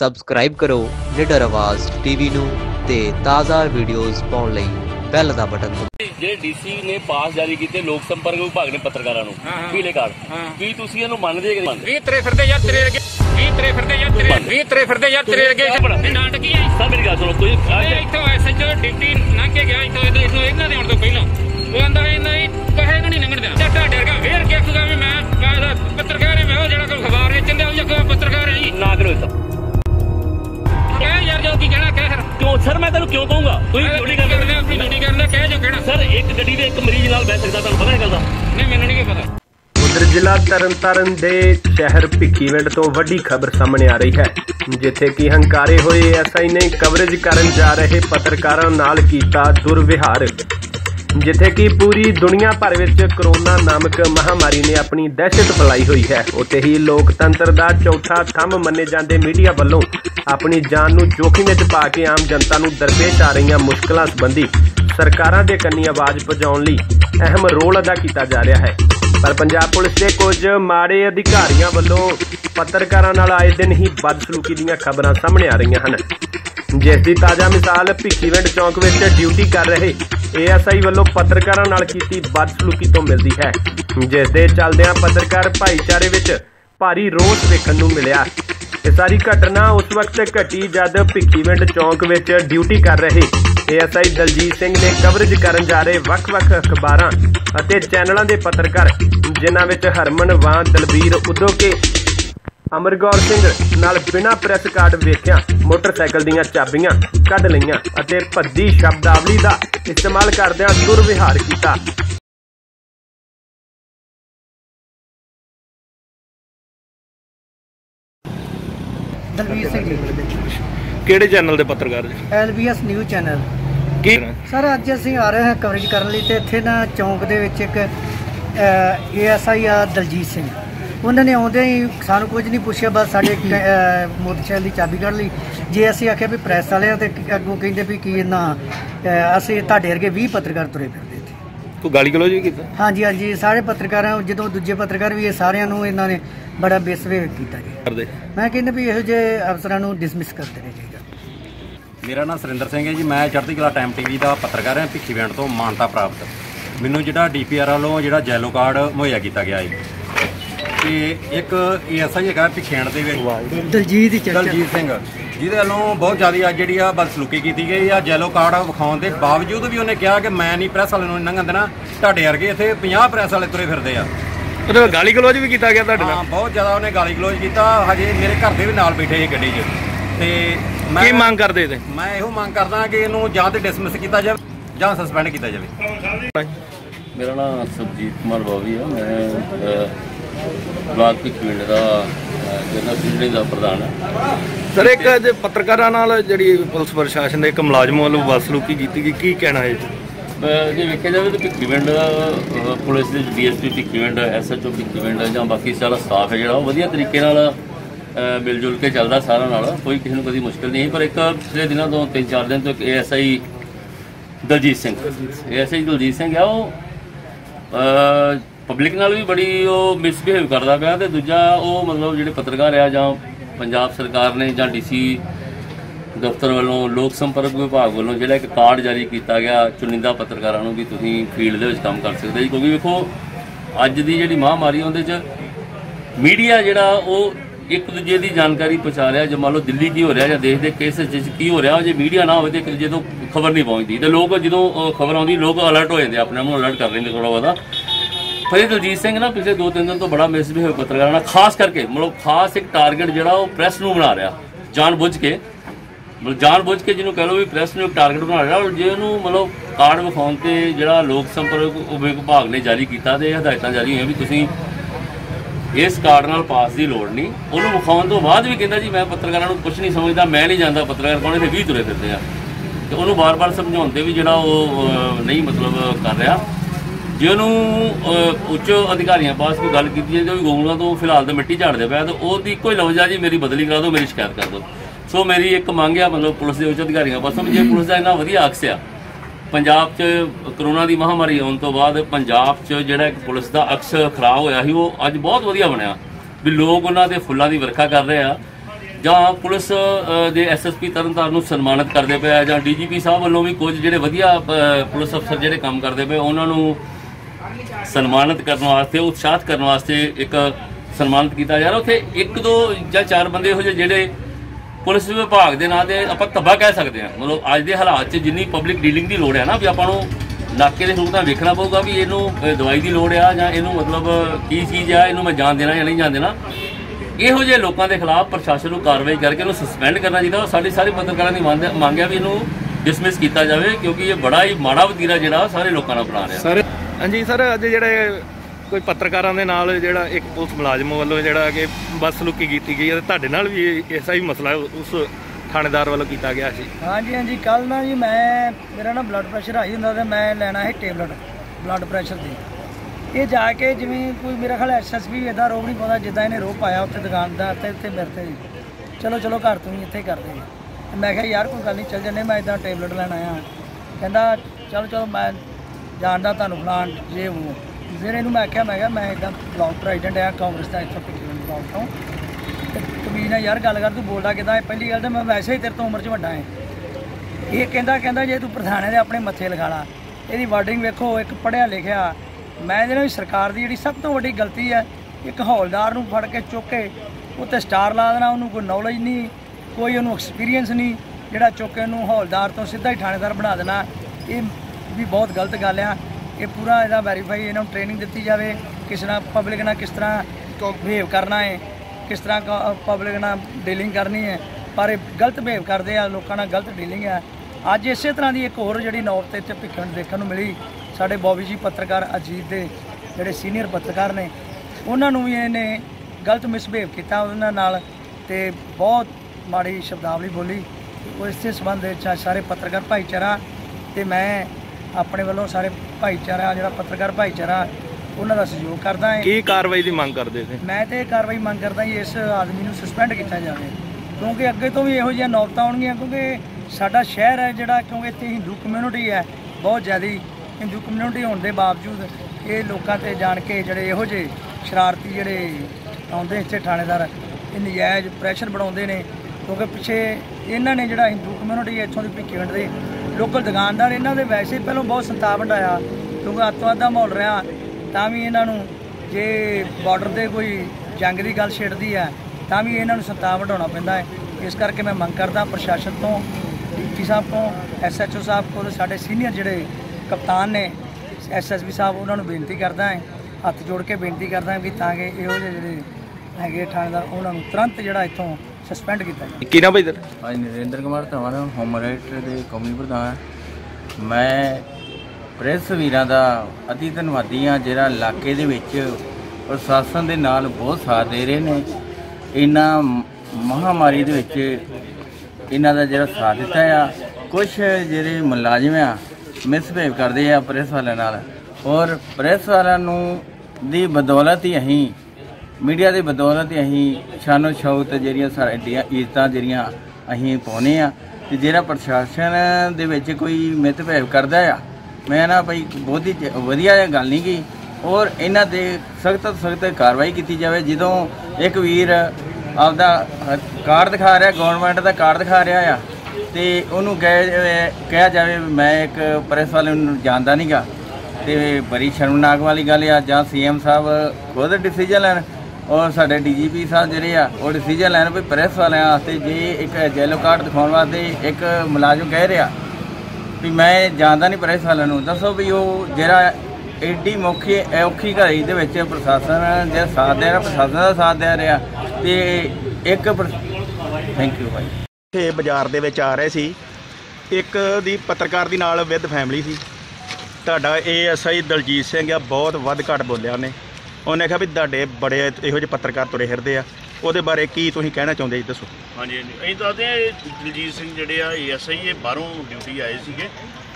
Subscribe ਕਰੋ ਨਿਡਰ ਆਵਾਜ਼ ਟੀਵੀ ਨੂੰ ਤੇ ਤਾਜ਼ਾ ਵੀਡੀਓਜ਼ ਪਾਉਣ ਲਈ ਬੈਲ ਦਾ ਬਟਨ ਦਬਾਓ। ਜਿਹੜੇ ਡੀਸੀ ਨੇ ਪਾਸ ਜਾਰੀ ਕੀਤੇ ਲੋਕ ਸੰਪਰਕ ਵਿਭਾਗ ਨੇ ਪੱਤਰਕਾਰਾਂ ਨੂੰ। ਪੀਲੇ ਕਾਰਡ। ਕੀ ਤੁਸੀਂ ਇਹਨੂੰ ਮੰਨਦੇ ਕਿ ਮੰਨਦੇ? 20 ਤਰੇ ਫਿਰਦੇ ਯਾਰ ਤੇਰੇ ਅਰਗੇ 20 ਤਰੇ ਫਿਰਦੇ ਯਾਰ ਤੇਰੇ 20 ਤਰੇ ਫਿਰਦੇ ਯਾਰ ਤੇਰੇ ਇਹ ਨਾਟਕ ਹੀ? ਸਰ ਮੇਰੀ ਗੱਲ ਸੁਣੋ ਤੁਸੀਂ ਇੱਥੋਂ ਐਸਐਚਓ ਡਿਊਟੀ ਲੰਘ ਕੇ ਗਿਆ ਇੱਥੋਂ ਇਹਨੂੰ ਇਹਨੂੰ ਇਹਨਾਂ ਦੇ ਆਉਣ ਤੋਂ ਪਹਿਲਾਂ। ਉਹ ਆਂਦਾ ਇਹਨਾਂ ਹੀ ਕਹੇਗਾ ਨਹੀਂ ਲੰਘਣ ਦੇਣਾ ਤੇ ਤੁਹਾਡੇ ਵਰਗਾ ਫੇਰ ਕੀ ਆਖੂਗਾ ਵੀ ਮੈਂ ਮੈਂ ਤਾਂ ਪੱਤਰਕਾਰ ਹਾਂ ਮੈਂ ਉਹ ਜਿਹੜਾ ਕੋਈ ਖਬਰ ਵੇਚਣ ਦੇ ਉਹ ਜਿਹੜਾ ਪੱਤਰਕਾਰ ਹੈ ਜੀ। ਨਾ ਕਰੋ ਇਦਾਂ ਕਹਿ ਯਾਰ ਜੋ ਕੀ ਕਹਿਣਾ ਕਹਿ ਫਿਰ। ਕਿਉਂ? ਸਰ ਮੈਂ ਤੈਨੂੰ ਕਿਉਂ ਕਹੂੰਗਾ? ਤੁਸੀਂ ਡਿਊਟੀ ਕਰਨੇ ਕਰਦੇ ਆਪਣੀ ਡਿਊਟੀ ਕਰਨੇ ਕਹਿ ਜੋ ਕਹਿਣਾ? ਸਰ ਇੱਕ ਗੱਡੀ ਦੇ ਇੱਕ ਮਰੀਜ਼ ਨਾਲ ਬਹਿ ਸਕਦਾ ਤੁਹਾਨੂੰ ਪਤਾ ਇਹ ਗੱਲ ਦਾ? ਨਹੀਂ ਮੈਨੂੰ ਨਹੀਂ ਪਤਾ। ਉਧਰ ਜ਼ਿਲ੍ਹਾ ਤਰਨਤਾਰਨ ਦੇ ਸ਼ਹਿਰ ਭਿੱਖੀਵਿੰਡ ਤੋਂ ਵੱਡੀ ਖਬਰ ਸਾਹਮਣੇ ਆ ਰਹੀ ਹੈ ਜਿੱਥੇ ਕਿ ਹੰਕਾਰੇ ਹੋਏ ਐਸਆਈ ਨੇ ਕਵਰੇਜ ਕਰਨ ਜਾ ਰਹੇ ਪੱਤਰਕਾਰਾਂ ਨਾਲ ਕੀਤਾ ਦੁਰਵਿਹਾਰ। ਜਿੱਥੇ ਕਿ ਪੂਰੀ ਦੁਨੀਆ ਭਰ ਵਿੱਚ ਕਰੋਨਾ ਨਾਮਕ ਮਹਾਮਾਰੀ ਨੇ ਆਪਣੀ ਦਹਿਸ਼ਤ ਫੈਲਾਈ ਹੋਈ ਹੈ। ਉੱਥੇ ਹੀ ਲੋਕਤੰਤਰ ਦਾ ਚੌਥਾ ਥੰਮ ਮੰਨੇ ਜਾਂਦੇ ਮੀਡੀਆ ਵੱਲੋਂ ਆਪਣੀ ਜਾਨ ਨੂੰ ਜੋਖਿਮ ਵਿੱਚ ਪਾ ਕੇ ਆਮ ਜਨਤਾ ਨੂੰ ਦਰਪੇਸ਼ ਆ ਰਹੀਆਂ ਮੁਸ਼ਕਲਾਂ ਸੰਬੰਧੀ ਸਰਕਾਰਾਂ ਦੇ ਕੰਨੀ ਆਵਾਜ਼ ਪਹੁੰਚਾਉਣ ਲਈ ਅਹਿਮ ਰੋਲ ਅਦਾ ਕੀਤਾ ਜਾ ਰਿਹਾ ਹੈ। ਪਰ ਪੰਜਾਬ ਪੁਲਿਸ ਦੇ ਕੁਝ ਮਾੜੇ ਅਧਿਕਾਰੀਆਂ ਵੱਲੋਂ ਪੱਤਰਕਾਰਾਂ ਨਾਲ ਆਏ ਦਿਨ ਹੀ ਬਦਸਲੂਕੀ ਦੀਆਂ ਖਬਰਾਂ ਸਾਹਮਣੇ ਆ ਰਹੀਆਂ ਹਨ। ਜਿਸ ਦੀ ਤਾਜ਼ਾ ਮਿਸਾਲ ਭਿੱਖੀਵਿੰਡ ਚੌਂਕ ਵਿੱਚ ਡਿਊਟੀ ਕਰ ਰਹੇ ਏਐਸਆਈ ਵੱਲੋਂ ਪੱਤਰਕਾਰਾਂ ਨਾਲ ਕੀਤੀ ਬਦਸਲੂਕੀ ਤੋਂ ਮਿਲਦੀ ਹੈ। ਜਿਸ ਦੇ ਚੱਲਦਿਆਂ ਪੱਤਰਕਾਰ ਭਾਈਚਾਰੇ ਵਿੱਚ ਭਾਰੀ ਰੋਸ ਵੇਖਣ ਨੂੰ ਮਿਲਿਆ। ਇਹ ਸਾਰੀ ਘਟਨਾ ਉਸ ਵਕਤ ਘਟੀ ਜਦ ਭਿੱਖੀਵਿੰਡ ਚੌਂਕ ਵਿੱਚ ਡਿਊਟੀ ਕਰ ਰਹੇ ਏਐਸਆਈ ਦਲਜੀਤ ਸਿੰਘ ਨੇ ਕਵਰੇਜ ਕਰਨ ਜਾ ਰਹੇ ਵੱਖ-ਵੱਖ ਅਖਬਾਰਾਂ ਅਤੇ ਚੈਨਲਾਂ ਦੇ ਪੱਤਰਕਾਰ, ਜਿਨ੍ਹਾਂ ਵਿੱਚ ਹਰਮਨ ਵਾਂ ਦਲਬੀਰ ਉਦੋਕੇ ਅਮਰਗੌਰ ਸਿੰਘ ਨਾਲ ਬਿਨਾਂ ਪ੍ਰੈਸ ਕਾਰਡ ਵੇਖਿਆ ਮੋਟਰਸਾਈਕਲ ਦੀਆਂ ਚਾਬੀਆਂ ਕੱਢ ਲਈਆਂ ਅਤੇ ਭੱਦੀ ਸ਼ਬਦਾਵਲੀ ਦਾ ਇਸਤੇਮਾਲ ਕਰਦਿਆਂ ਦੁਰਵਿਹਾਰ ਕੀਤਾ ਦਲਵੀਰ ਸਿੰਘ ਜੀ ਕਿਹੜੇ ਚੈਨਲ ਦੇ ਪੱਤਰਕਾਰ ਜੀ? LBS news channel. ਕੀ? ਸਰ ਅੱਜ ਅਸੀਂ ਆ ਰਹੇ ਹਾਂ ਕਵਰੇਜ ਕਰਨ ਲਈ ਤੇ ਇੱਥੇ ਨਾ ਚੌਂਕ ਦੇ ਵਿੱਚ ਇੱਕ ਏਐਸਆਈ ਆ ਦਲਜੀਤ ਸਿੰਘ। ਉਹਨਾਂ ਨੇ ਆਉਂਦੇ ਹੀ ਸਾਨੂੰ ਕੁਝ ਨਹੀਂ ਪੁੱਛਿਆ ਬਸ ਸਾਡੇ ਕ- ਮੋਟਰਸਾਈਕਲ ਦੀ ਚਾਬੀ ਕੱਢ ਲਈ। ਜੇ ਅਸੀਂ ਆਖਿਆ ਵੀ ਪ੍ਰੈਸ ਵਾਲਿਆਂ ਤੇ ਅੱਗੋਂ ਕਹਿੰਦੇ ਵੀ ਕੀ ਨਾ ਅਸੀਂ ਤੁਹਾਡੇ ਵਰਗੇ 20 ਪੱਤਰਕਾਰ ਤੁਰੇ ਫਿਰਦੇ ਇੱਥੇ। ਕੋਈ ਗਾਲੀ ਗਲੋਜ ਵੀ ਕੀਤਾ? ਹਾਂਜੀ ਹਾਂਜੀ ਸਾਰੇ ਪੱਤਰਕਾਰਾਂ ਜਦੋਂ ਦੂਜੇ ਪੱਤਰਕਾਰ ਵੀ ਇਹ ਸਾਰਿਆਂ ਨੂੰ ਇਹਨਾਂ ਨੇ ਬੜਾ ਬੇਸਵੇ ਕੀਤਾ ਜੀ। ਕਰਦੇ। ਮੈਂ ਕਹਿੰਦਾ ਵੀ ਇਹੋ ਜਿਹੇ ਅਫਸਰਾਂ ਨੂੰ ਡਿਸਮਿਸ ਕਰ ਦੇਣਾ ਚਾਹੀਦਾ। ਮੇਰਾ ਨਾਮ ਸੁਰਿੰਦਰ ਸਿੰਘ ਹੈ ਜੀ। ਮੈਂ ਚੜ੍ਹਦੀ ਕਲਾ ਟਾਈਮ ਟੀਵੀ ਦਾ ਪੱਤਰਕਾਰ ਹਾਂ ਭਿੱਖੀਵਿੰਡ ਤੋਂ ਮਾਨਤਾ ਪ੍ਰਾਪਤ। ਮੈਨੂੰ ਜਿਹੜਾ ਡੀਪੀਆਰ ਵੱਲੋਂ ਜਿਹੜਾ ਜੈਲੋ ਕਾਰਡ ਮੁਹੱਈਆ ਕੀਤਾ ਗਿਆ ਹੈ। ਤੇ ਇੱਕ ਏਐਸਆਈ ਹੈਗਾ ਭਿੱਖੀਵਿੰਡ ਦੇ ਵਿੱਚ। ਦਲਜੀਤ ਚਰਚਾ। ਦਲਜੀਤ ਸਿੰਘ। ਜਿਹਦੇ ਵੱਲੋਂ ਬਹੁਤ ਜ਼ਿਆਦਾ ਅੱਜ ਜਿਹੜੀ ਆ ਬਦਸਲੂਕੀ ਕੀਤੀ ਗਈ ਆ। ਜੈਲੋ ਕਾਰਡ ਵਿਖਾਉਣ ਦੇ ਬਾਵਜੂਦ ਵੀ ਉਹਨੇ ਕਿਹਾ ਕਿ ਮੈਂ ਨਹੀਂ ਪ੍ਰੈਸ ਵਾਲੇ ਨੂੰ ਲੰਘਣ ਦੇਣਾ ਤੁਹਾਡੇ ਵਰਗੇ ਇੱਥੇ 50 ਪ੍ਰੈਸ ਵਾਲੇ ਤੁਰੇ ਫਿਰਦੇ ਆ। ਉਹਦੇ ਗਾਲੀ ਗਲੋਜ ਵੀ ਕੀਤਾ ਗਿਆ ਤੁਹਾਡੇ ਹਾਂ ਬਹੁਤ ਜ਼ਿਆਦਾ ਉਹਨੇ ਗਾਲੀ ਗਲੋਚ ਕੀਤਾ। ਹਜੇ ਮੇਰੇ ਘਰ ਦੇ ਵੀ ਨਾਲ ਬੈਠੇ ਸੀ ਗੱਡੀ 'ਚ। ਤੇ ਮੈਂ ਕੀ ਮੰਗ ਕਰਦੇ ਤੇ ਮੈਂ ਇਹੋ ਮੰਗ ਕਰਦਾ ਕਿ ਇਹਨੂੰ ਜਾਂ ਤੇ ਡਿਸਮਿਸ ਕੀਤਾ ਜਾਵੇ ਜਾਂ ਸਸਪੈਂਡ ਕੀਤਾ ਜਾਵੇ। ਮੇਰਾ ਨਾਮ ਸੁਰਜੀਤ ਕੁਮਾਰ ਬੋਵੀ ਹੈ ਮੈਂ ਬਲਾਕ ਪਿੰਡ ਦਾ ਜਨਰਲ ਸੈਕਟਰੀ ਦਾ ਪ੍ਰਧਾਨ ਹਾਂ ਸਰ ਇੱਕ ਅੱਜ ਪੱਤਰਕਾਰਾਂ ਨਾਲ ਜਿਹੜੀ ਪੁਲਿਸ ਪ੍ਰਸ਼ਾਸਨ ਦੇ ਇੱਕ ਮੁਲਾਜ਼ਮ ਵੱਲੋਂ ਬਦਸਲੂਕੀ ਕੀਤੀ ਗਈ। ਕੀ ਕਹਿਣਾ ਹੈ ਜੇ ਵੇਖਿਆ ਜਾਵੇ ਤਾਂ ਭਿੱਖੀਵਿੰਡ ਅਹ, ਪੁਲਿਸ ਦੇ, ਡੀਐਸਪੀ ਭਿੱਖੀਵਿੰਡ ਐਸਐਚਓ ਭਿੱਖੀਵਿੰਡ ਜਾਂ ਬਾਕੀ ਸਾਰਾ ਸਟਾਫ ਹੈ ਜਿਹੜਾ, ਉਹ ਵਧੀਆ ਤਰੀਕੇ ਨਾਲ ਮਿਲ ਜੁਲ ਕੇ ਚੱਲਦਾ ਸਾਰਿਆਂ ਨਾਲ। ਕੋਈ ਕਿਸੇ ਨੂੰ ਕਦੀ ਮੁਸ਼ਕਲ ਨਹੀਂ ਪਰ ਇੱਕ ਪਿਛਲੇ ਦਿਨਾਂ ਤੋਂ, ਤਿੰਨ ਚਾਰ ਦਿਨ ਤੋਂ ਇੱਕ ਏਐਸਆਈ ਦਲਜੀਤ ਸਿੰਘ ਏਐਸਆਈ ਦਲਜੀਤ ਸਿੰਘ ਆ ਉਹ ਪਬਲਿਕ ਨਾਲ ਵੀ ਬੜੀ ਉਹ ਮਿਸਬਿਹੇਵ ਕਰਦਾ ਪਿਆ ਤੇ ਦੂਜਾ ਉਹ ਮਤਲਬ ਜਿਹੜੇ ਪੱਤਰਕਾਰ ਆ ਜਾਂ ਪੰਜਾਬ ਸਰਕਾਰ ਨੇ ਜਾਂ ਡੀਸੀ ਦਫ਼ਤਰ ਵੱਲੋਂ ਲੋਕ ਸੰਪਰਕ ਵਿਭਾਗ ਵੱਲੋਂ ਜਿਹੜਾ ਇੱਕ ਕਾਰਡ ਜਾਰੀ ਕੀਤਾ ਗਿਆ ਚੁਣਿੰਦਾ ਪੱਤਰਕਾਰਾਂ ਨੂੰ ਵੀ ਤੁਸੀਂ ਫੀਲਡ ਦੇ ਵਿੱਚ ਕੰਮ ਕਰ ਸਕਦੇ ਜੀ। ਕਿਉਂਕਿ ਵੇਖੋ, ਅੱਜ ਦੀ ਜਿਹੜੀ ਮਹਾਮਾਰੀ ਉਹਦੇ 'ਚ ਮੀਡੀਆ ਜਿਹੜਾ, ਉਹ ਇੱਕ ਦੂਜੇ ਦੀ ਜਾਣਕਾਰੀ ਪਹੁੰਚਾ ਰਿਹਾ। ਜੇ ਮੰਨ ਲਓ ਦਿੱਲੀ ਕੀ ਹੋ ਰਿਹਾ ਜਾਂ ਦੇਸ਼ ਦੇ ਕੇਸ ਵਿੱਚ ਕੀ ਹੋ ਰਿਹਾ ਜੇ ਮੀਡੀਆ ਨਾ ਹੋਵੇ ਤੇ ਇੱਕ ਦੂਜੇ ਤੋਂ ਖਬਰ ਨਹੀਂ ਪਹੁੰਚਦੀ। ਤੇ ਲੋਕ ਜਦੋਂ ਖਬਰ ਆਉਂਦੀ, ਲੋਕ ਅਲਰਟ ਹੋ ਜਾਂਦੇ ਆਪਣੇ ਆਪ ਨੂੰ ਅਲਰਟ ਕਰ ਲੈਂਦੇ ਥੋੜਾ ਬਹੁਤਾ। ਫਿਰ ਦਲਜੀਤ ਸਿੰਘ ਨਾ ਪਿਛਲੇ 2-3 ਦਿਨ ਤੋਂ ਬੜਾ ਮਿਸਬਿਹੇਵ ਪੱਤਰਕਾਰਾਂ ਨਾਲ, ਖਾਸ ਕਰਕੇ, ਮਤਲਬ ਖਾਸ ਇੱਕ ਟਾਰਗੇਟ ਜਿਹੜਾ ਉਹ ਪ੍ਰੈਸ ਨੂੰ ਬਣਾ ਰਿਹਾ ਜਾਣ ਬੁੱਝ ਕੇ। ਮਤਲਬ ਜਾਣ ਬੁੱਝ ਕੇ ਜਿਹਨੂੰ ਕਹ ਲਓ ਵੀ ਪ੍ਰੈਸ ਨੂੰ ਇੱਕ ਟਾਰਗੇਟ ਬਣਾ ਰਿਹਾ ਔਰ ਜੇ ਉਹਨੂੰ ਮਤਲਬ ਕਾਰਡ ਵਿਖਾਉਣ ਤੇ ਜਿਹੜਾ ਲੋਕ ਸੰਪਰਕ ਵਿਭਾਗ ਨੇ ਜਾਰੀ ਕੀਤਾ ਤੇ ਇਹ ਹਦਾਇਤਾਂ ਜਾਰੀ ਹੋਈਆਂ ਵੀ ਤੁਸੀਂ ਇਸ ਕਾਰਡ ਨਾਲ ਪਾਸ ਦੀ ਲੋੜ ਨਹੀਂ। ਉਹਨੂੰ ਵਿਖਾਉਣ ਤੋਂ ਬਾਅਦ ਵੀ ਕਹਿੰਦਾ ਜੀ ਮੈਂ ਪੱਤਰਕਾਰਾਂ ਨੂੰ ਕੁਝ ਨਹੀਂ ਸਮਝਦਾ, ਮੈਂ ਨਹੀਂ ਜਾਂਦਾ ਪੱਤਰਕਾਰ ਕੌਣ ਹੈ ਤੇ 20 ਤੁਰੇ ਫਿਰਦੇ ਆ। ਤੇ ਉਹਨੂੰ ਬਾਰ-ਬਾਰ ਸਮਝਾਉਣ ਤੇ ਵੀ ਜਿਹੜਾ ਉਹ ਨਹੀਂ ਮਤਲਬ ਕਰ ਰਿਹਾ। ਜੇ ਉਹਨੂੰ ਉੱਚ ਅਧਿਕਾਰੀਆਂ ਪਾਸ ਕੋਈ ਗੱਲ ਕੀਤੀ ਜਾਂਦੀ ਉਹ ਵੀ ਤੋਂ ਫਿਲਹਾਲ ਤਾਂ ਮਿੱਟੀ ਝਾੜਦੇ ਪਿਆ ਤੇ ਉਹਦੀ ਇੱਕੋ ਹੀ ਲਫ਼ਜ਼ ਆ ਜੀ, ਮੇਰੀ ਬਦਲੀ ਕਰਾ ਦਿਓ, ਮੇਰੀ ਸ਼ਿਕਾਇਤ ਕਰ ਦਿਓ। ਸੋ ਮੇਰੀ ਇੱਕ ਮੰਗ ਆ ਮਤਲਬ ਪੁਲਿਸ ਦੇ ਉੱਚ ਅਧਿਕਾਰੀਆਂ ਪਾਸੋਂ ਵੀ ਜੇ ਪੁਲਿਸ ਦਾ ਇੰਨਾ ਵਧੀਆ ਅਕਸ ਆ ਪੰਜਾਬ 'ਚ ਕਰੋਨਾ ਦੀ ਮਹਾਮਾਰੀ ਆਉਣ ਤੋਂ ਬਾਅਦ ਪੰਜਾਬ 'ਚ ਜਿਹੜਾ ਇੱਕ ਪੁਲਿਸ ਦਾ ਅਕਸ ਖਰਾਬ ਹੋਇਆ ਸੀ ਉਹ ਅੱਜ ਬਹੁਤ ਵਧੀਆ ਬਣਿਆ। ਵੀ ਲੋਕ ਉਹਨਾਂ ਦੇ ਫੁੱਲਾਂ ਦੀ ਵਰਖਾ ਕਰ ਰਹੇ ਆ ਜਾਂ ਪੁਲਿਸ ਅ, ਦੇ ਐਸਐਸਪੀ ਤਰਨਤਾਰਨ ਨੂੰ ਸਨਮਾਨਿਤ ਕਰਦੇ ਪਏ ਆ ਜਾਂ ਡੀਜੀਪੀ ਸਾਹਿਬ ਵੱਲੋਂ ਵੀ ਕੁਝ ਜਿਹੜੇ ਵਧੀਆ ਪੁਲਿਸ ਅਫਸਰ ਜਿਹੜੇ ਕੰਮ ਕਰਦੇ ਪਏ ਉਹਨਾਂ ਨੂੰ ਸਨਮਾਨਿਤ ਕਰਨ ਵਾਸਤੇ ਉਤਸ਼ਾਹਿਤ ਕਰਨ ਵਾਸਤੇ ਇੱਕ ਸਨਮਾਨਿਤ ਕੀਤਾ ਜਾ ਰਿਹਾ। ਉੱਥੇ ਇੱਕ ਦੋ ਜਾਂ ਚਾਰ ਬੰਦੇ ਇਹੋ ਜਿਹੇ ਜਿਹੜੇ ਪੁਲਿਸ ਵਿਭਾਗ ਦੇ ਨਾਂ ਤੇ ਆਪਾਂ ਧੱਬਾ ਕਹਿ ਸਕਦੇ ਹਾਂ। ਮਤਲਬ ਅੱਜ ਦੇ ਹਾਲਾਤ 'ਚ ਜਿੰਨੀ ਪਬਲਿਕ ਡੀਲਿੰਗ ਦੀ ਲੋੜ ਹੈ ਨਾ ਵੀ ਆਪਾਂ ਨੂੰ ਇਲਾਕੇ ਦੇ ਰੂਪ ਨਾਲ ਵੇਖਣਾ ਪਊਗਾ ਵੀ ਇਹਨੂੰ ਦਵਾਈ ਦੀ ਲੋੜ ਆ ਜਾਂ ਇਹਨੂੰ ਮਤਲਬ ਕੀ ਚੀਜ਼ ਆ ਇਹਨੂੰ ਮੈਂ ਜਾਣ ਦੇਣਾ ਜਾਂ ਨਹੀਂ ਜਾਣ ਦੇਣਾ। ਇਹੋ ਜਿਹੇ ਲੋਕਾਂ ਦੇ ਖਿਲਾਫ ਪ੍ਰਸ਼ਾਸਨ ਨੂੰ ਕਾਰਵਾਈ ਕਰਕੇ ਇਹਨੂੰ ਸਸਪੈਂਡ ਕਰਨਾ ਚਾਹੀਦਾ। ਔਰ ਸਾਡੀ ਸਾਰੀ ਪੱਤਰਕਾਰਾਂ ਦੀ ਮੰਗ ਹੈ ਵੀ ਇਹਨੂੰ ਡਿਸਮਿਸ ਕੀਤਾ ਜਾਵੇ ਕਿਉਂਕਿ ਇਹ ਬੜਾ ਹੀ ਮਾੜਾ ਵਤੀਰਾ ਜਿਹੜਾ ਸਾਰੇ ਲੋਕਾਂ ਨਾਲ ਬਣਾ ਰਿਹਾ। ਸਰ ਹਾਂਜੀ ਸਰ ਅੱਜ ਜਿਹੜੇ ਕੋਈ ਪੱਤਰਕਾਰਾਂ ਦੇ ਨਾਲ ਜਿਹੜਾ ਇੱਕ ਪੁਲਿਸ ਮੁਲਾਜ਼ਮ ਵੱਲੋਂ ਜਿਹੜਾ ਕਿ ਬੱਸ ਲੁਕੀ ਕੀਤੀ ਗਈ ਹੈ ਤੇ ਤੁਹਾਡੇ ਨਾਲ ਵੀ ਇਹ- ਐਸਾ ਹੀ ਮਸਲਾ ਉਸ ਥਾਣੇਦਾਰ ਵੱਲੋਂ ਕੀਤਾ ਗਿਆ ਸੀ। ਹਾਂਜੀ ਹਾਂਜੀ ਕੱਲ ਨਾ ਜੀ ਮੈਂ ਮੇਰਾ ਨਾ ਬਲੱਡ ਪ੍ਰੈਸ਼ਰ ਹਾਈ ਹੁੰਦਾ ਤੇ ਮੈਂ ਲੈਣਾ ਹੈ ਟੇਬਲੇਟ ਬਲੱਡ ਪ੍ਰੈਸ਼ਰ ਦੀ। ਇਹ ਜਾ ਕੇ ਜਿਵੇਂ ਕੋਈ ਮੇਰਾ ਖਿਆਲ ਐਸਐਸਪੀ ਇਦਾਂ ਰੋਗ ਨਹੀਂ ਪਾਉਂਦਾ, ਜਿੱਦਾਂ ਇਹਨੇ ਰੋਗ ਪਾਇਆ ਉੱਥੇ ਦੁਕਾਨਦਾਰ ਤੇ ਇੱਥੇ ਮੇਰੇ ਤੇ। ਜੀ ਚਲੋ ਚਲੋ, ਘਰ ਤੋਂ ਹੀ ਇੱਥੇ ਕਰਦੇ ਜੀ ਮੈਂ ਕਿਹਾ, ਯਾਰ, ਕੋਈ ਗੱਲ ਨਹੀਂ, ਚੱਲ ਜੰਨੇ ਮੈਂ ਇਦਾਂ ਟੇਬਲੇਟ ਲੈਣ ਆਇਆ ਕਹਿੰਦਾ, ਚਲੋ ਚਲੋ, ਮੈਂ ਜਾਣਦਾ ਤੁਹਾਨੂੰ ਫਲਾਣ, ਜੇ ਉਹ ਫਿਰ ਇਹਨੂੰ ਮੈਂ ਆਖਿਆ, ਮੈਂ ਕਿਹਾ ਮੈਂ ਇਦਾਂ ਬਲਾਕ ਪ੍ਰੈਜ਼ੀਡੈਂਟ ਆ, ਕਾਂਗਰਸ ਦਾ ਇੱਥੋਂ ਪਿਛਲੇ ਬਲਾਕ ਤੋਂ। ਤੇ ਕਮੀਨਾ ਯਾਰ ਗੱਲ ਕਰ, ਤੂੰ ਬੋਲਦਾ ਕਿਦਾਂ ਹੈ? ਪਹਿਲੀ ਗੱਲ ਤਾਂ ਮੈਂ ਵੈਸੇ ਹੀ ਤੇਰੇ ਤੋਂ ਉਮਰ 'ਚ ਵੱਡਾ ਹਾਂ। ਇਹ ਕਹਿੰਦਾ ਕਹਿੰਦਾ ਜੇ ਤੂੰ ਪ੍ਰਧਾਨੇ ਦੇ ਆਪਣੇ ਮੱਥੇ ਲਗਾ ਲਾ। ਇਹਦੀ ਵਾਰਡਿੰਗ ਵੇਖੋ, ਇੱਕ ਪੜਿਆ ਲਿਖਿਆ। ਮੈਂ ਜਿਹੜਾ ਵੀ ਸਰਕਾਰ ਦੀ ਜਿਹੜੀ ਸਭ ਤੋਂ ਵੱਡੀ ਗਲਤੀ ਹੈ, ਇੱਕ ਹੌਲਦਾਰ ਨੂੰ ਫੜ ਕੇ ਚੁੱਕ ਕੇ ਉੱਤੇ ਸਟਾਰ ਲਾ ਦੇਣਾ, ਉਹਨੂੰ ਕੋਈ ਨੌਲੇਜ ਨਹੀਂ, ਕੋਈ ਉਹਨੂੰ ਐਕਸਪੀਰੀਅੰਸ ਨਹੀਂ, ਜਿਹੜਾ ਚੁੱਕ ਕੇ ਉਹਨੂੰ ਹੌਲਦਾਰ ਤੋਂ ਸਿੱਧਾ ਹੀ ਥਾਣੇਦਾਰ ਬਣਾ ਦੇਣਾ। ਇਹ ਵੀ ਬਹੁਤ ਗਲਤ ਗੱਲ ਆ। ਇਹ ਪੂਰਾ ਇਹਦਾ ਵੈਰੀਫਾਈ ਇਹਨਾਂ ਨੂੰ ਟ੍ਰੇਨਿੰਗ ਦਿੱਤੀ ਜਾਵੇ, ਕਿਸ ਤਰ੍ਹਾਂ ਪਬਲਿਕ ਨਾਲ ਕਿਸ ਤਰ੍ਹਾਂ ਬਿਹੇਵ ਕਰਨਾ ਹੈ, ਕਿਸ ਤਰ੍ਹਾਂ ਪਬਲਿਕ ਨਾਲ ਡੀਲਿੰਗ ਕਰਨੀ ਹੈ, ਪਰ ਇਹ ਗਲਤ ਬਿਹੇਵ ਕਰਦੇ ਆ, ਲੋਕਾਂ ਨਾਲ ਗਲਤ ਡੀਲਿੰਗ ਹੈ ਅੱਜ ਇਸੇ ਤਰ੍ਹਾਂ ਦੀ ਇੱਕ ਹੋਰ ਜਿਹੜੀ ਨੌਬਤ ਇੱਥੇ ਭਿੱਖਣ ਦੇਖਣ ਨੂੰ ਮਿਲੀ, ਸਾਡੇ ਬੋਬੀ ਜੀ ਪੱਤਰਕਾਰ ਅਜੀਤ ਦੇ ਜਿਹੜੇ ਸੀਨੀਅਰ ਪੱਤਰਕਾਰ ਨੇ, ਉਹਨਾਂ ਨੂੰ ਵੀ ਇਹਨੇ ਗਲਤ ਮਿਸਬਿਹੇਵ ਕੀਤਾ ਉਹਨਾਂ ਨਾਲ ਤੇ ਬਹੁਤ ਮਾੜੀ ਸ਼ਬਦਾਵਲੀ ਬੋਲੀ। ਉਹ ਇਸੇ ਸੰਬੰਧ ਵਿੱਚ ਸਾਰੇ ਪੱਤਰਕਾਰ ਭਾਈਚਾਰਾ, ਤੇ ਮੈਂ ਆਪਣੇ ਵੱਲੋਂ ਸਾਰੇ ਭਾਈਚਾਰਾ ਜਿਹੜਾ ਪੱਤਰਕਾਰ ਭਾਈਚਾਰਾ ਉਹਨਾਂ ਦਾ ਸਹਿਯੋਗ ਕਰਦਾ ਹਾਂ। ਕੀ ਕਾਰਵਾਈ ਦੀ ਮੰਗ ਕਰਦੇ ਸੀ ਮੈਂ ਤੇ ਇਹ ਕਾਰਵਾਈ ਮੰਗ ਕਰਦਾ ਜੀ ਇਸ ਆਦਮੀ ਨੂੰ ਸਸਪੈਂਡ ਕੀਤਾ ਜਾਵੇ। ਕਿਉਂਕਿ ਅੱਗੇ ਤੋਂ ਵੀ ਇਹੋ ਜਿਹੀਆਂ ਨੌਬਤਾਂ ਆਉਣਗੀਆਂ ਕਿਉਂਕਿ ਸਾਡਾ ਸ਼ਹਿਰ ਹੈ ਜਿਹੜਾ ਕਿਉਂਕਿ ਇੱਥੇ ਹਿੰਦੂ ਕਮਿਊਨਿਟੀ ਹੈ ਬਹੁਤ ਜ਼ਿਆਦਾ ਹਿੰਦੂ ਕਮਿਊਨਿਟੀ ਹੋਣ ਦੇ ਬਾਵਜੂਦ ਇਹ ਲੋਕਾਂ ਤੇ ਜਾਣ ਕੇ ਜਿਹੜੇ ਇਹੋ ਜਿਹੇ ਸ਼ਰਾਰਤੀ ਜਿਹੜੇ ਆਉਂਦੇ ਇੱਥੇ ਥਾਣੇਦਾਰ ਇਹ ਨਜਾਇਜ਼ ਪ੍ਰੈਸ਼ਰ ਬਣਾਉਂਦੇ ਨੇ। ਕਿਉਂਕਿ ਪਿੱਛੇ ਇਹਨਾਂ ਨੇ ਜਿਹੜਾ ਹਿੰਦੂ ਕਮਿਊਨਿਟੀ ਹੈ ਇੱਥੋਂ ਦੀ ਭਿੱਖੀਵਿੰਡ ਦੇ ਲੋਕਲ ਦੁਕਾਨਦਾਰ ਇਹਨਾਂ ਦੇ ਵੈਸੇ ਪਹਿਲਾਂ ਬਹੁਤ ਸੰਤਾਪ ਹੰਡਾਇਆ ਕਿਉਂਕਿ ਅੱਤਵਾਦ ਦਾ ਮਾਹੌਲ ਰਿਹਾ, ਤਾਂ ਵੀ ਇਹਨਾਂ ਨੂੰ ਜੇ ਬਾਰਡਰ ਤੇ ਕੋਈ ਜੰਗ ਦੀ ਗੱਲ ਛੇੜਦੀ ਹੈ, ਤਾਂ ਵੀ ਇਹਨਾਂ ਨੂੰ ਸੰਤਾਪ ਹਟਾਉਣਾ ਪੈਂਦਾ ਹੈ। ਇਸ ਕਰਕੇ ਮੈਂ ਮੰਗ ਕਰਦਾ ਪ੍ਰਸ਼ਾਸਨ ਤੋਂ, ਡੀਪੀ ਸਾਹਿਬ ਤੋਂ ਐਸਐਚਓ ਸਾਹਿਬ ਕੋਲ ਤੇ ਸਾਡੇ ਸੀਨੀਅਰ ਜਿਹੜੇ ਕਪਤਾਨ ਨੇ ਐਸਐਸਬੀ ਸਾਹਿਬ, ਉਹਨਾਂ ਨੂੰ ਬੇਨਤੀ ਕਰਦਾ ਹੈ, ਹੱਥ ਜੋੜ ਕੇ ਬੇਨਤੀ ਕਰਦਾ ਹਾਂ ਕਿ ਤਾਂ ਕਿ ਇਹੋ ਜਿਹੇ ਜਿਹੜੇ ਹੈਗੇ ਥਾਣੇਦਾਰ ਉਹਨਾਂ ਨੂੰ ਤੁਰੰਤ ਜਿਹੜਾ ਇੱਥੋਂ ਸਸਪੈਂਡ ਕੀਤਾ ਜਾਵੇ ਕੀ ਨਾ ਭਾਈ ਤੇਰਾ? ਅੱਜ ਨਰਿੰਦਰ ਕੁਮਾਰ ਧਵਾਨ ਹੋਮ ਰਾਈਟਰ ਦੇ ਕੌਮੀ ਪ੍ਰਧਾਨ ਹਾਂ। ਮੈਂ ਪ੍ਰੈਸ ਵੀਰਾਂ ਦਾ ਅਤੀ ਧੰਨਵਾਦੀ ਹਾਂ ਜਿਹੜਾ ਇਲਾਕੇ ਦੇ ਵਿੱਚ ਪ੍ਰਸ਼ਾਸਨ ਦੇ ਨਾਲ ਬਹੁਤ ਸਾਥ ਦੇ ਰਹੇ ਨੇ। ਇਹਨਾਂ ਮਹਾਮਾਰੀ ਦੇ ਵਿੱਚ ਇਹਨਾਂ ਦਾ ਜਿਹੜਾ ਸਾਥ ਦਿੱਤਾ ਆ ਕੁਝ ਜਿਹੜੇ ਮੁਲਾਜ਼ਮ ਆ ਮਿਸਬਿਹੇਵ ਕਰਦੇ ਆ ਪ੍ਰੈਸ ਵਾਲਿਆਂ ਨਾਲ। ਔਰ ਪ੍ਰੈਸ ਵਾਲਿਆਂ ਨੂੰ ਦੀ ਬਦੌਲਤ ਹੀ ਅਸੀਂ ਮੀਡੀਆ ਦੇ ਬਦੌਲਤ ਹੀ ਅਸੀਂ ਸ਼ਾਨੋ ਸ਼ੌਕਤ ਜਿਹੜੀਆਂ ਸਾਡੀਆਂ ਇੱਜ਼ਤਾਂ ਜਿਹੜੀਆਂ ਅਸੀਂ ਪਾਉਨੇ ਆ ਤੇ ਜਿਹੜਾ ਪ੍ਰਸ਼ਾਸਨ ਦੇ ਵਿੱਚ ਕੋਈ ਮਿਤਭੇਵ ਕਰਦਾ ਆ, ਮੈਂ ਨਾ ਭਾਈ ਬਹੁਤੀ ਚ- ਵਧੀਆ ਗੱਲ ਨਹੀਂ ਕੀ ਔਰ ਇਹਨਾਂ ਤੇ ਸਖਤ ਤੋਂ ਸਖਤ ਕਾਰਵਾਈ ਕੀਤੀ ਜਾਵੇ। ਜਦੋਂ ਇੱਕ ਵੀਰ ਆਪਦਾ ਕਾਰਡ ਦਿਖਾ ਰਿਹਾ ਗਵਰਨਮੈਂਟ ਦਾ ਕਾਰਡ ਦਿਖਾ ਰਿਹਾ ਆ ਤੇ ਉਹਨੂੰ ਕਹੇ ਕਿਹਾ ਜਾਵੇ ਵੀ ਮੈਂ ਇੱਕ ਪ੍ਰੈਸ ਵਾਲੇ ਨੂੰ ਜਾਣਦਾ ਨਹੀਂਗਾ ਤੇ ਬੜੀ ਸ਼ਰਮਨਾਕ ਵਾਲੀ ਗੱਲ ਆ ਜਾਂ ਸੀਐਮ ਸਾਹਿਬ ਖੁਦ ਡਿਸੀਜਨ ਲੈਣ ਔਰ ਸਾਡੇ ਡੀਜੀਪੀ ਸਾਹਿਬ ਜਿਹੜੇ ਆ, ਉਹ ਡਿਸੀਜਨ ਲੈਣ ਵੀ ਪ੍ਰੈਸ ਵਾਲਿਆਂ ਵਾਸਤੇ ਜੇ ਇੱਕ ਜੈਲੋ ਕਾਰਡ ਦਿਖਾਉਣ ਵਾਸਤੇ ਇੱਕ ਮੁਲਾਜ਼ਮ ਕਹਿ ਰਿਹਾ ਵੀ ਮੈਂ ਜਾਣਦਾ ਨਹੀਂ ਪ੍ਰੈਸ ਵਾਲਿਆਂ ਨੂੰ। ਦੱਸੋ ਵੀ ਉਹ ਜਿਹੜਾ ਐਡੀ ਮੁਖੀ, ਔਖੀ ਘੜੀ ਦੇ ਵਿੱਚ ਪ੍ਰਸ਼ਾਸਨ ਜਿਹੜਾ ਸਾਥ ਦੇ ਰਿਹਾ, ਪ੍ਰਸ਼ਾਸਨ ਦਾ ਸਾਥ ਦੇ ਰਿਹਾ ਤੇ ਇੱਕ ਥੈਂਕ ਯੂ ਭਾਈ। ਇੱਥੇ ਬਾਜ਼ਾਰ ਦੇ ਵਿੱਚ ਆ ਰਹੇ ਸੀ। ਇੱਕ ਦੀ ਪੱਤਰਕਾਰ ਦੀ ਨਾਲ ਵਿਦ ਫੈਮਿਲੀ ਸੀ। ਤੁਹਾਡਾ ਏਐਸਆਈ ਦਲਜੀਤ ਸਿੰਘ ਆ, ਬਹੁਤ ਵੱਧ ਘੱਟ ਬੋਲਿਆ ਉਹਨੇ। ਉਹਨੇ ਕਿਹਾ ਵੀ ਤੁਹਾਡੇ ਬੜੇ ਇਹੋ ਜਿਹੇ ਪੱਤਰਕਾਰ ਤੁਰੇ ਫਿਰਦੇ ਆ। ਉਹਦੇ ਬਾਰੇ ਕੀ ਤੁਸੀਂ ਕਹਿਣਾ ਚਾਹੁੰਦੇ ਜੀ ਦੱਸੋ। ਹਾਂਜੀ ਹਾਂਜੀ। ਅਸੀਂ ਦੱਸਦੇ ਆ ਇਹ ਦਲਜੀਤ ਸਿੰਘ ਜਿਹੜੇ ਆ ਏਐਸਆਈ ਇਹ ਬਾਹਰੋਂ ਡਿਊਟੀ ਆਏ ਸੀਗੇ।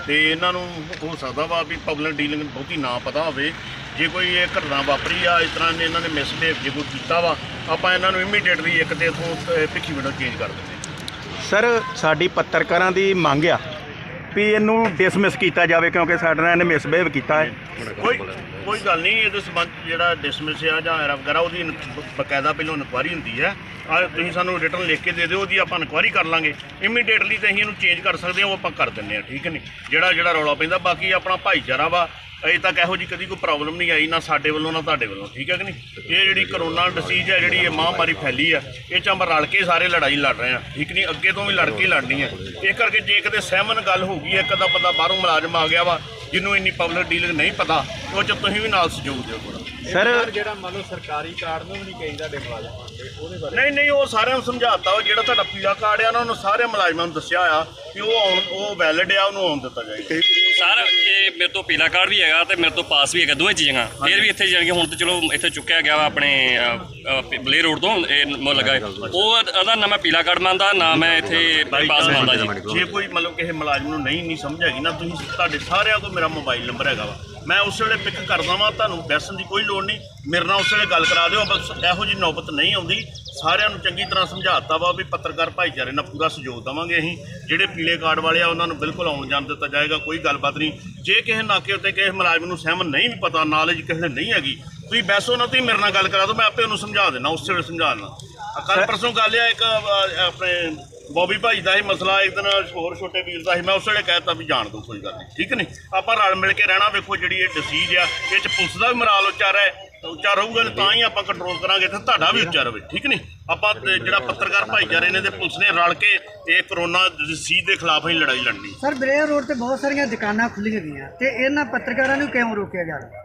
ਤੇ ਇਹਨਾਂ ਨੂੰ ਹੋ ਸਕਦਾ ਵਾ ਵੀ ਪਬਲਿਕ ਡੀਲਿੰਗ ਬਹੁਤੀ ਨਾ ਪਤਾ ਹੋਵੇ। ਜੇ ਕੋਈ ਇਹ ਘਟਨਾ ਵਾਪਰੀ ਆ ਇਸ ਤਰ੍ਹਾਂ ਨੇ ਇਹਨਾਂ ਨੇ ਮਿਸਬਿਹੇਵ ਜੇ ਕੋਈ ਕੀਤਾ ਵਾ ਆਪਾਂ ਇਹਨਾਂ ਨੂੰ ਇਮੀਡੀਏਟਲੀ ਇੱਕ ਤੇ ਇਥੋਂ ਭਿੱਖੀ ਵਿੰਡੋ ਚੇਂਜ ਕਰ ਦਿੰਦੇ ਹਾਂ। ਸਰ ਸਾਡੀ ਪੱਤਰਕਾਰਾਂ ਦੀ ਮੰਗ ਆ ਵੀ ਇਹਨੂੰ ਡਿਸਮਿਸ ਕੀਤਾ ਜਾਵੇ ਕਿਉਂਕਿ ਸਾਡੇ ਨਾਲ ਇਹਨੇ ਮਿਸਬਿਹੇਵ ਕੀਤਾ ਹੈ। ਕੋਈ ਕੋਈ ਗੱਲ ਨਹੀਂ, ਇਹਦੇ ਸੰਬੰਧ ਜਿਹੜਾ ਡਿਸਮਿਸ ਆ ਜਾਂ ਐਰਾ ਵਗੈਰਾ, ਉਹਦੀ ਬਕਾਇਦਾ ਪਹਿਲਾਂ ਇਨਕੁਆਰੀ ਹੁੰਦੀ ਹੈ। ਆ ਤੁਸੀਂ ਸਾਨੂੰ ਰਿਟਰਨ ਲਿਖ ਕੇ ਦੇ ਦਿਓ, ਉਹਦੀ ਆਪਾਂ ਇਨਕੁਆਰੀ ਕਰ ਲਾਂਗੇ। ਇਮੀਡੀਏਟਲੀ ਤੇ ਅਸੀਂ ਇਹਨੂੰ ਚੇਂਜ ਕਰ ਸਕਦੇ ਹਾਂ, ਉਹ ਆਪਾਂ ਕਰ ਦਿੰਨੇ ਆ ਠੀਕ ਨਹੀਂ? ਜਿਹੜਾ ਜਿਹੜਾ ਰੌਲਾ ਪੈਂਦਾ, ਬਾਕੀ ਆਪਣਾ ਭਾਈਚਾਰਾ ਵਾ ਅਜੇ ਤੱਕ ਇਹੋ ਜੀ ਕਦੀ ਕੋਈ ਪ੍ਰੋਬਲਮ ਨਹੀਂ ਆਈ, ਨਾ ਸਾਡੇ ਵੱਲੋਂ, ਨਾ ਤੁਹਾਡੇ ਵੱਲੋਂ, ਠੀਕ ਹੈ ਕਿ ਨਹੀਂ? ਇਹ ਜਿਹੜੀ ਕਰੋਨਾ ਡਿਸੀਜ਼ ਹੈ, ਜਿਹੜੀ ਇਹ ਮਹਾਮਾਰੀ ਫੈਲੀ ਆ, ਇਹ ਚ ਆਪਾਂ ਰਲ ਕੇ ਸਾਰੇ ਲੜਾਈ ਲੜ ਰਹੇ ਆ ਠੀਕ ਨਹੀਂ? ਅੱਗੇ ਤੋਂ ਵੀ ਲੜ ਕੇ ਲੜਨੀ ਹੈ। ਇਸ ਕਰਕੇ ਜੇ ਕਿਤੇ ਸਹਿਮਨ ਗੱਲ ਹੋ ਗਈ ਹੈ ਇੱਕ ਅੱਧਾ ਬੰਦਾ ਬਾਹਰੋਂ ਮੁਲਾਜ਼ਮ ਆ ਗਿਆ ਵਾ, ਜਿਹਨੂੰ ਇੰਨੀ ਪਬਲਿਕ ਡੀਲਿੰਗ ਨਹੀਂ ਪਤਾ ਉਹ ਚ ਤੁਸੀਂ ਵੀ ਨਾਲ ਸਹਿਯੋਗ ਦਿਓ ਸਰ ਜਿਹੜਾ ਮੰਨ ਲਓ ਸਰਕਾਰੀ ਕਾਰਡ ਨੂੰ ਵੀ ਨਹੀਂ ਕਹੀ ਤੁਹਾਡੇ ਮੁਲਾਜ਼ਮ ਉਹਦੇ ਬਾਰੇ ਨਹੀਂ ਨਹੀਂ ਉਹ ਸਾਰਿਆਂ ਨੂੰ ਸਮਝਾਤਾ ਉਹ ਜਿਹੜਾ ਤੁਹਾਡਾ ਪੀਲਾ ਕਾਰਡ ਆ ਨਾ ਉਹਨੂੰ ਸਾਰੇ ਮੁਲਾਜ਼ਮਾਂ ਨੂੰ ਦੱਸਿਆ ਆ ਕਿ ਉਹ ਆਉਣ ਉਹ ਵੈਲਿਡ ਆ ਉਹਨੂੰ ਆਉਣ ਦਿੱਤਾ ਜਾਏਗਾ। ਸਰ ਇਹ ਮੇਰੇ ਤੋਂ ਪੀਲਾ ਕਾਰਡ ਵੀ ਹੈਗਾ ਤੇ ਮੇਰੇ ਤੋਂ ਪਾਸ ਵੀ ਹੈਗਾ ਦੋਵੇਂ ਚੀਜ਼ਾਂ। ਫਿਰ ਵੀ ਇੱਥੇ ਜਾਣ ਕੇ ਹੁਣ ਤੇ ਚਲੋ ਇੱਥੇ ਚੁੱਕਿਆ ਗਿਆ ਵਾ ਆਪਣੇ ਅ, ਅ, ਬਲੇ ਰੋਡ ਤੋਂ ਇਹ ਮ ਲੱਗਾ ਹੈ। ਉਹ ਉਹਦਾ ਨਾ ਮੈਂ ਪੀਲਾ ਕਾਰਡ ਮੰਨਦਾ ਨਾ ਮੈਂ ਇੱਥੇ ਪਾਸ ਮੰਨਦਾ ਜੀ। ਜੇ ਕੋਈ ਮਤਲਬ ਕਿਸੇ ਮੁਲਾਜ਼ਮ ਨੂੰ ਨਹੀਂ ਨਹੀਂ ਸਮਝ ਹੈਗੀ ਨਾ ਤੁਸੀਂ ਤੁਹਾਡੇ ਸਾਰਿਆਂ ਕੋਲ ਮੇਰਾ ਮੋਬਾਈਲ ਨੰਬਰ ਹੈਗਾ ਵਾ। ਮੈਂ ਉਸ ਵੇਲੇ ਪਿਕ ਕਰਦਾ ਵਾਂ ਤੁਹਾਨੂੰ ਬੈਸਣ ਦੀ ਕੋਈ ਲੋੜ ਨਹੀਂ। ਮੇਰੇ ਨਾਲ ਉਸ ਵੇਲੇ ਗੱਲ ਕਰਾ ਦਿਓ ਬਸ ਇਹੋ ਜੀ ਨੌਬਤ ਨਹੀਂ ਆਉਂਦੀ। ਸਾਰਿਆਂ ਨੂੰ ਚੰਗੀ ਤਰ੍ਹਾਂ ਸਮਝਾਤਾ ਵਾ ਵੀ ਪੱਤਰਕਾਰ ਭਾਈਚਾਰੇ ਨਾਲ ਪੂਰਾ ਸਹਿਯੋਗ ਦੇਵਾਂਗੇ ਅਸੀਂ। ਜਿਹੜੇ ਪੀਲੇ ਕਾਰਡ ਵਾਲੇ ਆ ਉਹਨਾਂ ਨੂੰ ਬਿਲਕੁਲ ਆਉਣ ਜਾਣ ਦਿੱਤਾ ਜਾਏਗਾ ਕੋਈ ਗੱਲਬਾਤ ਨਹੀਂ। ਜੇ ਕਿਸੇ ਨਾਕੇ ਉੱਤੇ ਕਿਸੇ ਮੁਲਾਜ਼ਮ ਨੂੰ ਸਹਿਮਤ ਨਹੀਂ ਵੀ ਪਤਾ ਨੌਲੇਜ ਕਿਸੇ ਨਹੀਂ ਹੈਗੀ ਤੁਸੀਂ ਬੈਸੋ ਨਾਲ ਤੁਸੀਂ ਮੇਰੇ ਨਾਲ ਗੱਲ ਕਰਾ ਦਿਓ ਮੈਂ ਆਪੇ ਉਹਨੂੰ ਸਮਝਾ ਦੇਣਾ ਉਸ ਵੇਲੇ ਸਮਝਾ ਦੇਣਾ ਕੱਲ ਪਰਸੋਂ ਗੱਲ ਆ ਇੱਕ ਆਪਣੇ ਬੋਬੀ ਭਾਈ ਦਾ ਹੀ ਮਸਲਾ ਇੱਕ ਦਿਨ ਹੋਰ ਛੋਟੇ ਵੀਰ ਦਾ ਸੀ, ਮੈਂ ਉਸ ਵੇਲੇ ਕਹਿਤਾ ਵੀ ਜਾਣ ਦੋ ਕੋਈ ਗੱਲ ਨਹੀਂ, ਠੀਕ ਨਹੀਂ? ਆਪਾਂ ਰਲ ਮਿਲ ਕੇ ਰਹਿਣਾ, ਵੇਖੋ ਜਿਹੜੀ ਇਹ ਡਿਸੀਜ ਆ, ਇਹ ਚ ਪੁਲਿਸ ਦਾ ਵੀ ਮਰਾਲ ਉੱਚਾ ਹੈ ਉੱਚਾ ਰਹੂਗਾ ਤੇ ਤਾਂ ਹੀ ਆਪਾਂ ਕੰਟਰੋਲ ਕਰਾਂਗੇ, ਤੇ ਤੁਹਾਡਾ ਵੀ ਉੱਚਾ ਰਹੇ, ਠੀਕ ਨਹੀਂ? ਆਪਾਂ ਤੇ ਜਿਹੜਾ ਪੱਤਰਕਾਰ ਭਾਈਚਾਰੇ ਨੇ ਤੇ ਪੁਲਿਸ ਨੇ ਰਲ ਕੇ ਇਹ ਕਰੋਨਾ ਡਿਸੀਜ ਦੇ ਖਿਲਾਫ ਹੀ ਲੜਾਈ ਲੜਨੀ। ਸਰ, ਬਰੇਆ ਰੋਡ ਤੇ ਬਹੁਤ ਸਾਰੀਆਂ ਦੁਕਾਨਾਂ ਖੁੱਲੀਆਂ ਗਈਆਂ, ਤੇ ਇਹਨਾਂ ਪੱਤਰਕਾਰਾਂ ਨੂੰ ਕਿਉਂ ਰੋਕਿਆ ਜਾ ਰਿਹਾ?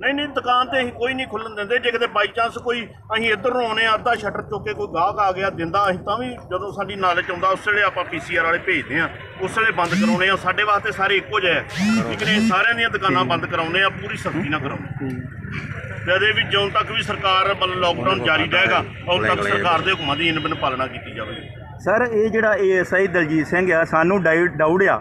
ਨਹੀਂ ਨਹੀਂ, ਦੁਕਾਨ ਤੇ ਅਸੀਂ ਕੋਈ ਨਹੀਂ ਖੁੱਲਣ ਦਿੰਦੇ। ਜੇ ਕਿਤੇ ਬਾਈ ਚਾਂਸ ਕੋਈ ਅਸੀਂ ਇੱਧਰ ਨੂੰ ਆਉਨੇ ਆ, ਅੱਧਾ ਸ਼ਟਰ ਚੁੱਕ ਕੇ ਕੋਈ ਗਾਹਕ ਆ ਗਿਆ, ਦਿੰਦਾ, ਅਸੀਂ ਤਾਂ ਵੀ ਜਦੋਂ ਸਾਡੀ ਨਾਲੇਜ ਆਉਂਦਾ, ਉਸ ਵੇਲੇ ਆਪਾਂ ਪੀਸੀਆਰ ਵਾਲੇ ਭੇਜਦੇ ਆ ਉਸ ਵੇਲੇ ਬੰਦ ਕਰਾਉਨੇ ਆ ਸਾਡੇ ਵਾਸਤੇ ਸਾਰੇ ਇੱਕੋ ਜਿਹੇ ਆ। ਠੀਕ ਨੇ ਸਾਰਿਆਂ ਦੀਆਂ ਦੁਕਾਨਾਂ ਬੰਦ ਕਰਾਉਨੇ ਆ ਪੂਰੀ ਸਖਤੀ ਨਾਲ ਕਰਾਉਨੇ ਤੇ ਵੀ ਜਦੋਂ ਤੱਕ ਵੀ ਸਰਕਾਰ ਵੱਲੋਂ ਲੋਕਡਾਊਨ ਜਾਰੀ ਰਹੇਗਾ, ਉਦੋਂ ਤੱਕ ਸਰਕਾਰ ਦੇ ਹੁਕਮਾਂ ਦੀ ਇਨਬਨ ਪਾਲਣਾ ਕੀਤੀ ਜਾਵੇਗੀ। ਸਰ, ਇਹ ਜਿਹੜਾ ਏਐਸਆਈ ਦਲਜੀਤ ਸਿੰਘ ਆ, ਸਾਨੂੰ ਡਾਊਟ ਆ।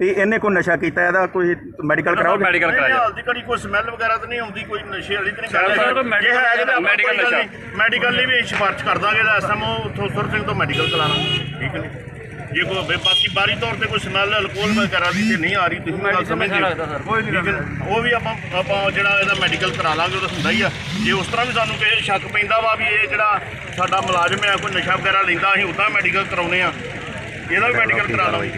ਵੀ ਇਹਨੇ ਕੋਈ ਨਸ਼ਾ ਕੀਤਾ ਇਹਦਾ ਕੋਈ ਮੈਡੀਕਲ ਕਰਾਓਗੇ? ਮੈਡੀਕਲ ਕਰਾਇਆ ਹਾਲ ਦੀ ਘੜੀ ਕੋਈ ਸਮੈਲ ਵਗੈਰਾ ਤਾਂ ਨਹੀਂ ਆਉਂਦੀ ਕੋਈ ਨਸ਼ੇ ਵਾਲੀ ਤਾਂ ਨਹੀਂ ਗੱਲ ਮੈਡੀਕਲ- ਜੇ ਹੈ ਤਾਂ ਮੈਡੀਕਲ ਮੈਡੀਕਲ ਨਸ਼ਾ। ਮੈਡੀਕਲ ਲਈ ਵੀ ਸਿਫਾਰਿਸ਼ ਕਰ ਦਾਂਗੇ ਤਾਂ ਐਸਐਮਓ ਉੱਥੋਂ ਸੁਰ ਸਿੰਘ ਤੋਂ ਮੈਡੀਕਲ ਕਰਾ ਲਾਂਗੇ। ਠੀਕ ਹੈ ਜੇ? ਕੋਈ ਬਾਕੀ ਬਾਰੀ ਤੌਰ ਤੇ ਕੋਈ ਸਮੈਲ ਅਲਕੋਹਲ ਵਗੈਰਾ ਦੀ ਤੇ ਨਹੀਂ ਆ ਰਹੀ ਤੁਸੀਂ ਗੱਲ ਸਮਝਦੇ ਹੋ ਕੋਈ ਨਹੀਂ ਉਹ ਵੀ ਆਪਾਂ ਆਪਾਂ ਜਿਹੜਾ ਇਹਦਾ ਮੈਡੀਕਲ ਕਰਾ ਲਾਂਗੇ ਉਹ ਤਾਂ ਹੁੰਦਾ ਹੀ ਆ। ਜੇ ਉਸ ਤਰ੍ਹਾਂ ਵੀ ਸਾਨੂੰ ਕਿਸੇ ਸ਼ੱਕ ਪੈਂਦਾ ਵਾ ਵੀ ਇਹ ਜਿਹੜਾ ਸਾਡਾ ਮੁਲਾਜ਼ਮ ਹੈ ਕੋਈ ਨਸ਼ਾ ਵਗੈਰਾ ਲੈਂਦਾ ਅਸੀਂ ਉਦਾਂ ਮੈਡੀਕਲ ਕਰਾਉਨੇ ਆ। ਇਹਦਾ ਵੀ ਮੈਡੀਕਲ ਕਰਾ ਲਾਂਗੇ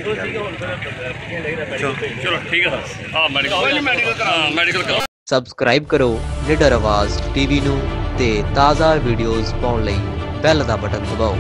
ਚਲੋ ਠੀਕ ਹੈ ਸਰ। ਹਾਂ ਮੈਡੀਕਲ ਮੈਡੀਕਲ ਕਰਾ ਹਾਂ ਮੈਡੀਕਲ ਕਰਾ ਸਬਸਕ੍ਰਾਈਬ ਕਰੋ ਨਿਡਰ ਆਵਾਜ਼ ਟੀਵੀ ਨੂੰ ਤੇ ਤਾਜ਼ਾ ਵੀਡੀਓਜ਼ ਪਾਉਣ ਲਈ ਬੈਲ ਦਾ ਬਟਨ ਦਬਾਓ।